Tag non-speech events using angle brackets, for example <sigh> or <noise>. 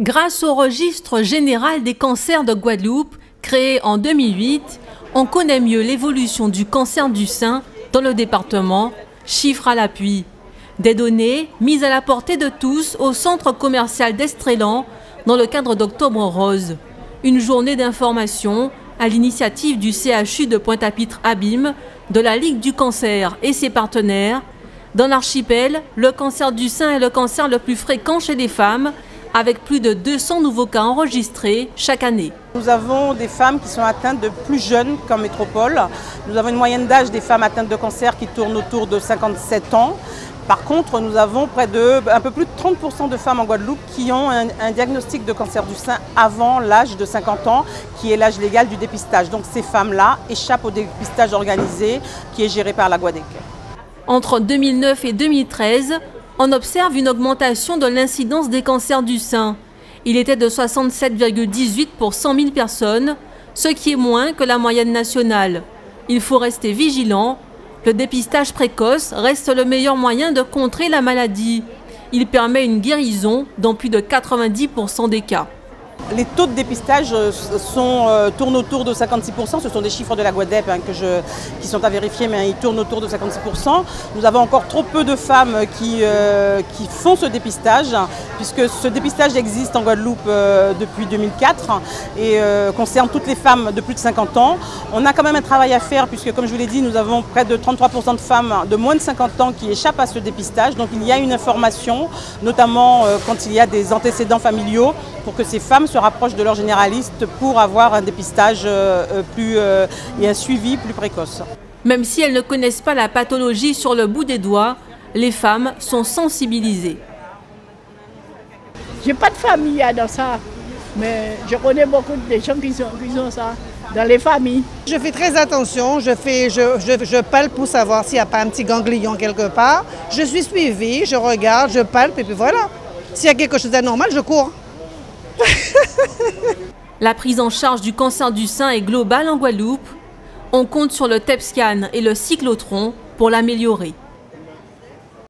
Grâce au registre général des cancers de Guadeloupe, créé en 2008, on connaît mieux l'évolution du cancer du sein dans le département, chiffres à l'appui. Des données mises à la portée de tous au centre commercial d'Estrélan dans le cadre d'Octobre Rose. Une journée d'information à l'initiative du CHU de Pointe-à-Pitre Abîme, de la Ligue du cancer et ses partenaires. Dans l'archipel, le cancer du sein est le cancer le plus fréquent chez les femmes avec plus de 200 nouveaux cas enregistrés chaque année. Nous avons des femmes qui sont atteintes de plus jeunes qu'en métropole. Nous avons une moyenne d'âge des femmes atteintes de cancer qui tourne autour de 57 ans. Par contre, nous avons près de un peu plus de 30% de femmes en Guadeloupe qui ont un, un diagnostic de cancer du sein avant l'âge de 50 ans, qui est l'âge légal du dépistage. Donc ces femmes-là échappent au dépistage organisé qui est géré par la Guadec. Entre 2009 et 2013, on observe une augmentation de l'incidence des cancers du sein. Il était de 67,18 pour 100 000 personnes, ce qui est moins que la moyenne nationale. Il faut rester vigilant. Le dépistage précoce reste le meilleur moyen de contrer la maladie. Il permet une guérison dans plus de 90% des cas. Les taux de dépistage euh, sont, euh, tournent autour de 56%. Ce sont des chiffres de la Guadep hein, que je, qui sont à vérifier, mais ils tournent autour de 56%. Nous avons encore trop peu de femmes qui, euh, qui font ce dépistage, puisque ce dépistage existe en Guadeloupe depuis 2004 et concerne toutes les femmes de plus de 50 ans. On a quand même un travail à faire, puisque comme je vous l'ai dit, nous avons près de 33% de femmes de moins de 50 ans qui échappent à ce dépistage. Donc il y a une information, notamment quand il y a des antécédents familiaux, pour que ces femmes se rapprochent de leur généraliste pour avoir un dépistage euh, euh, plus, euh, et un suivi plus précoce. Même si elles ne connaissent pas la pathologie sur le bout des doigts, les femmes sont sensibilisées. J'ai pas de famille dans ça, mais je connais beaucoup de gens qui, sont, qui ont ça dans les familles. Je fais très attention, je, fais, je, je, je palpe pour savoir s'il n'y a pas un petit ganglion quelque part. Je suis suivie, je regarde, je palpe et puis voilà. S'il y a quelque chose d'anormal, je cours. <laughs> La prise en charge du cancer du sein est globale en Guadeloupe. On compte sur le TEPSCAN et le cyclotron pour l'améliorer.